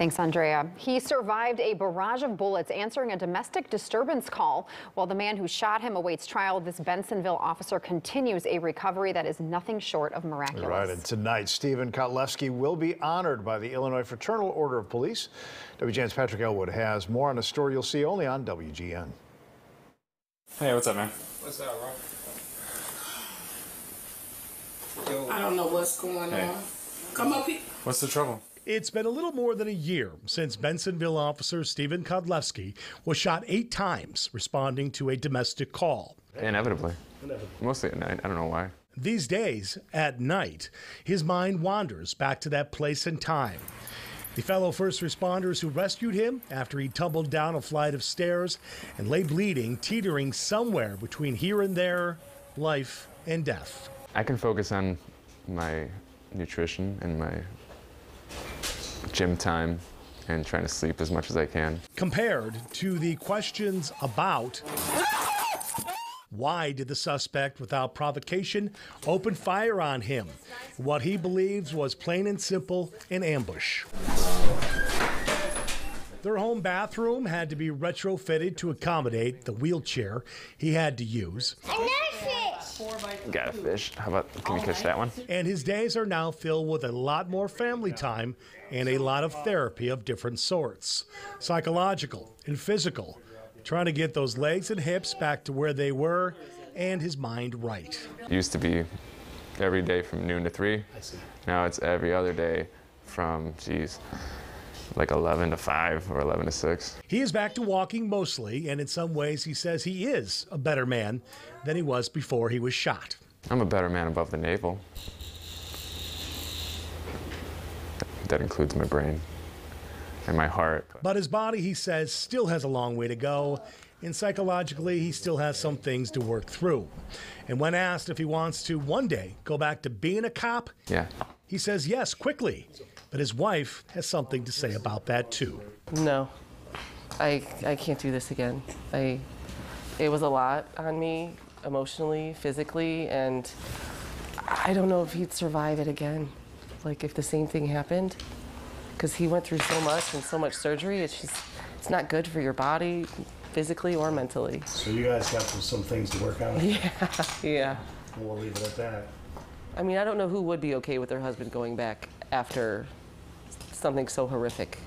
Thanks, Andrea. He survived a barrage of bullets answering a domestic disturbance call. While the man who shot him awaits trial, this Bensenville officer continues a recovery that is nothing short of miraculous. Right, and tonight, Steven Kotlewski will be honored by the Illinois Fraternal Order of Police. WGN's Patrick Elwood has more on a story you'll see only on WGN. Hey, what's up, man? What's up, bro? I don't know what's going Hey. on. Come up here. What's the trouble? It's been a little more than a year since Bensenville officer Steven Kotlewski was shot eight times responding to a domestic call. Inevitably. Mostly at night. I don't know why. These days, at night, his mind wanders back to that place and time. The fellow first responders who rescued him after he tumbled down a flight of stairs and lay bleeding, teetering somewhere between here and there, life and death. I can focus on my nutrition and my gym time and trying to sleep as much as I can. compared to the questions about why did the suspect, without provocation, open fire on him? What he believes was plain and simple an ambush. Their home bathroom had to be retrofitted to accommodate the wheelchair he had to use, Got a fish. How about, can we catch that one? and his days are now filled with a lot more family time and a lot of therapy of different sorts psychological and physical, trying to get those legs and hips back to where they were and his mind right. Used to be every day from noon to 3. Now it's every other day from, geez, like 11 to 5 or 11 to 6. He is back to walking mostly, and in some ways, he says he is a better man than he was before he was shot. I'm a better man above the navel. That includes my brain and my heart. But his body, he says, still has a long way to go, and psychologically, he still has some things to work through. And when asked if he wants to one day go back to being a cop, Yeah. He says yes, quickly. But his wife has something to say about that, too. No, I I can't do this again. I it was a lot on me emotionally, physically, and I don't know if he'd survive it again. Like if the same thing happened, because he went through so much and so much surgery. It's just it's not good for your body, physically or mentally. So you guys got some things to work out. Yeah. Yeah. We'll leave it at that. I mean, I don't know who would be okay with their husband going back after something so horrific,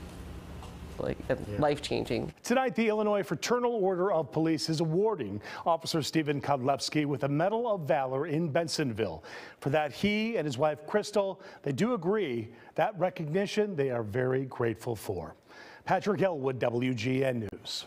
like uh, life changing. Tonight, the Illinois Fraternal Order of Police is awarding Officer Steven Kotlewski with a Medal of Valor in Bensenville. For that, he and his wife Crystal, they do agree that recognition they are very grateful for. Patrick Elwood, WGN News.